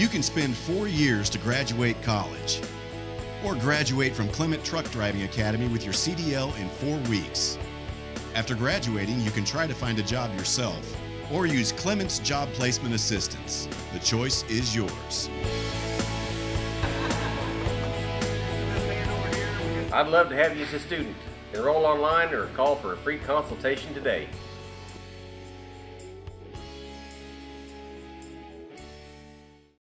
You can spend four years to graduate college or graduate from Clement Truck Driving Academy with your CDL in four weeks. After graduating, you can try to find a job yourself or use Clement's Job Placement Assistance. The choice is yours. I'd love to have you as a student. Enroll online or call for a free consultation today.